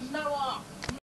今は